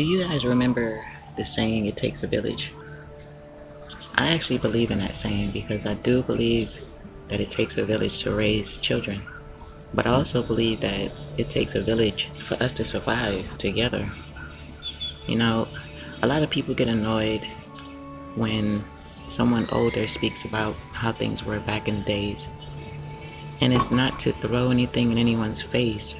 Do you guys remember the saying, it takes a village? I actually believe in that saying because I do believe that it takes a village to raise children. But I also believe that it takes a village for us to survive together. You know, a lot of people get annoyed when someone older speaks about how things were back in the days. And it's not to throw anything in anyone's face,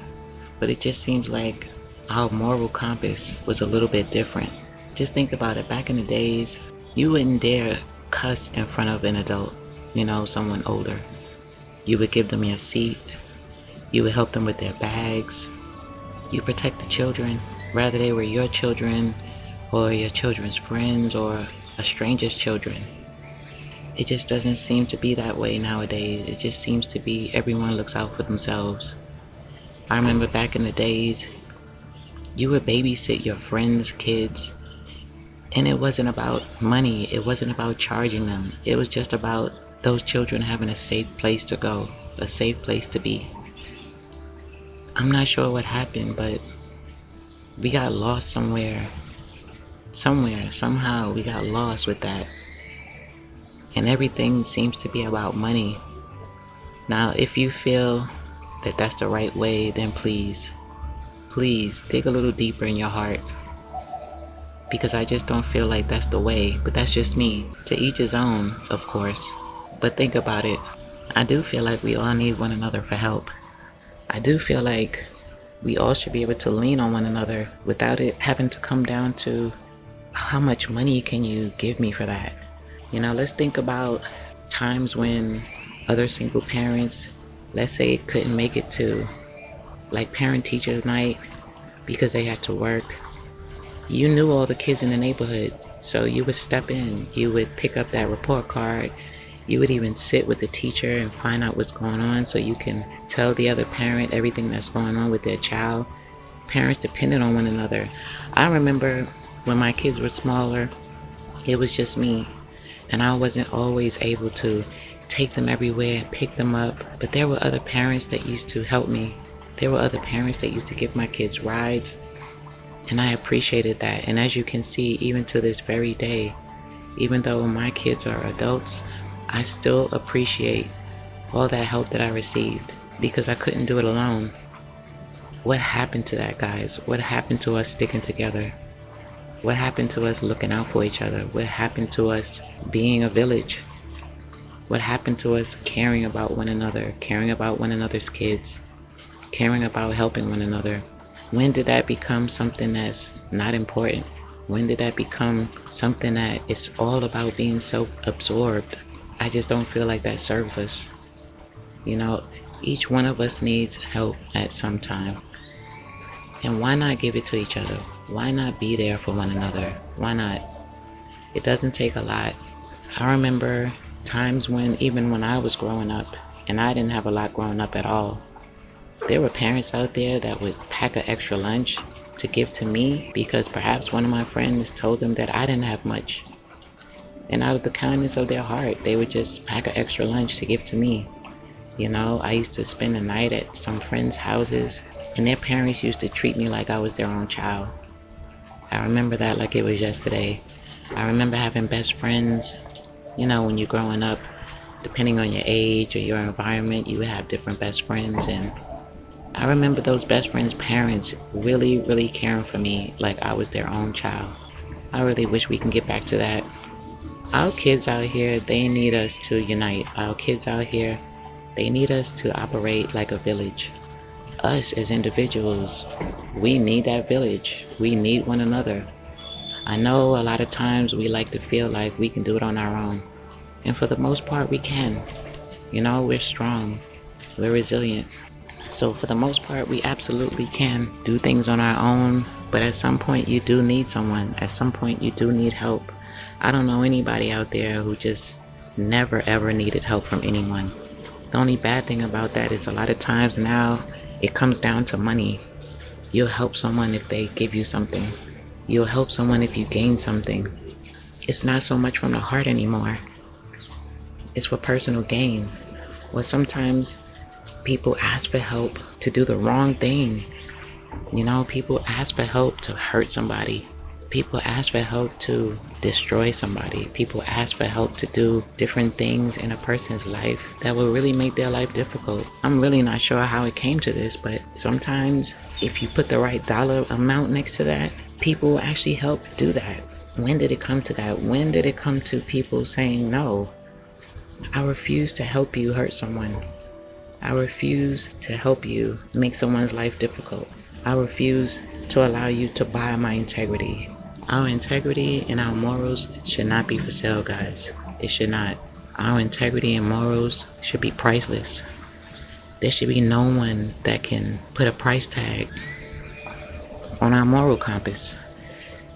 but it just seems like our moral compass was a little bit different. Just think about it. Back in the days, you wouldn't dare cuss in front of an adult, you know, someone older. You would give them your seat. You would help them with their bags. You protect the children, whether they were your children or your children's friends or a stranger's children. It just doesn't seem to be that way nowadays. It just seems to be everyone looks out for themselves. I remember back in the days, you would babysit your friends' kids, and it wasn't about money, it wasn't about charging them, it was just about those children having a safe place to go, a safe place to be. I'm not sure what happened, but we got lost somewhere. Somewhere, somehow, we got lost with that. And everything seems to be about money. Now, if you feel that that's the right way, then please please dig a little deeper in your heart. Because I just don't feel like that's the way, but that's just me. To each his own, of course. But think about it. I do feel like we all need one another for help. I do feel like we all should be able to lean on one another without it having to come down to how much money can you give me for that? You know, let's think about times when other single parents, let's say, couldn't make it to like parent teachers night because they had to work. You knew all the kids in the neighborhood, so you would step in, you would pick up that report card, you would even sit with the teacher and find out what's going on so you can tell the other parent everything that's going on with their child. Parents depended on one another. I remember when my kids were smaller, it was just me, and I wasn't always able to take them everywhere, and pick them up, but there were other parents that used to help me there were other parents that used to give my kids rides, and I appreciated that. And as you can see, even to this very day, even though my kids are adults, I still appreciate all that help that I received because I couldn't do it alone. What happened to that, guys? What happened to us sticking together? What happened to us looking out for each other? What happened to us being a village? What happened to us caring about one another, caring about one another's kids? Caring about helping one another. When did that become something that's not important? When did that become something that it's all about being self absorbed? I just don't feel like that serves us. You know, each one of us needs help at some time. And why not give it to each other? Why not be there for one another? Why not? It doesn't take a lot. I remember times when, even when I was growing up, and I didn't have a lot growing up at all, there were parents out there that would pack an extra lunch to give to me because perhaps one of my friends told them that I didn't have much. And out of the kindness of their heart, they would just pack an extra lunch to give to me. You know, I used to spend the night at some friends' houses, and their parents used to treat me like I was their own child. I remember that like it was yesterday. I remember having best friends. You know, when you're growing up, depending on your age or your environment, you have different best friends, and I remember those best friends' parents really, really caring for me like I was their own child. I really wish we can get back to that. Our kids out here, they need us to unite. Our kids out here, they need us to operate like a village. Us as individuals, we need that village. We need one another. I know a lot of times we like to feel like we can do it on our own. And for the most part, we can. You know, we're strong. We're resilient. So for the most part, we absolutely can do things on our own, but at some point you do need someone. At some point you do need help. I don't know anybody out there who just never ever needed help from anyone. The only bad thing about that is a lot of times now it comes down to money. You'll help someone if they give you something. You'll help someone if you gain something. It's not so much from the heart anymore. It's for personal gain. Or sometimes people ask for help to do the wrong thing. You know, people ask for help to hurt somebody. People ask for help to destroy somebody. People ask for help to do different things in a person's life that will really make their life difficult. I'm really not sure how it came to this, but sometimes if you put the right dollar amount next to that, people actually help do that. When did it come to that? When did it come to people saying, no, I refuse to help you hurt someone? I refuse to help you make someone's life difficult. I refuse to allow you to buy my integrity. Our integrity and our morals should not be for sale, guys. It should not. Our integrity and morals should be priceless. There should be no one that can put a price tag on our moral compass.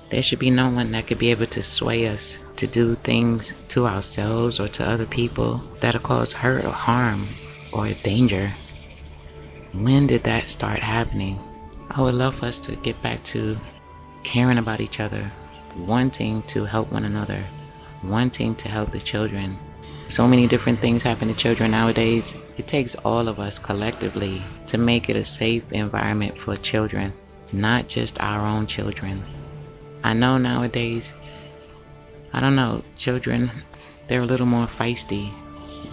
There should be no one that could be able to sway us to do things to ourselves or to other people that'll cause hurt or harm or danger. When did that start happening? I would love for us to get back to caring about each other, wanting to help one another, wanting to help the children. So many different things happen to children nowadays. It takes all of us collectively to make it a safe environment for children, not just our own children. I know nowadays, I don't know, children, they're a little more feisty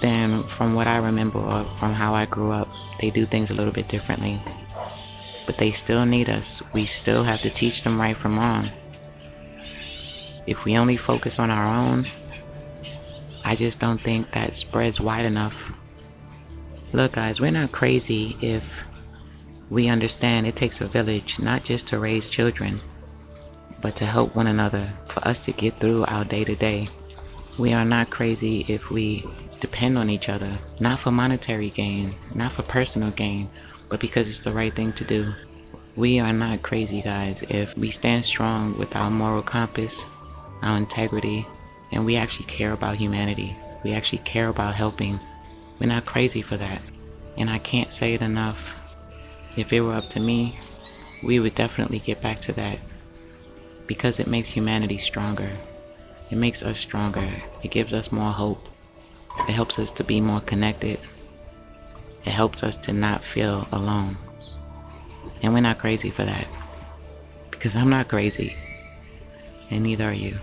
than from what I remember or from how I grew up. They do things a little bit differently but they still need us. We still have to teach them right from wrong. If we only focus on our own, I just don't think that spreads wide enough. Look, guys, we're not crazy if we understand it takes a village not just to raise children, but to help one another for us to get through our day to day. We are not crazy if we depend on each other, not for monetary gain, not for personal gain, but because it's the right thing to do. We are not crazy guys if we stand strong with our moral compass, our integrity, and we actually care about humanity. We actually care about helping. We're not crazy for that. And I can't say it enough. If it were up to me, we would definitely get back to that because it makes humanity stronger. It makes us stronger. It gives us more hope. It helps us to be more connected it helps us to not feel alone. And we're not crazy for that. Because I'm not crazy. And neither are you.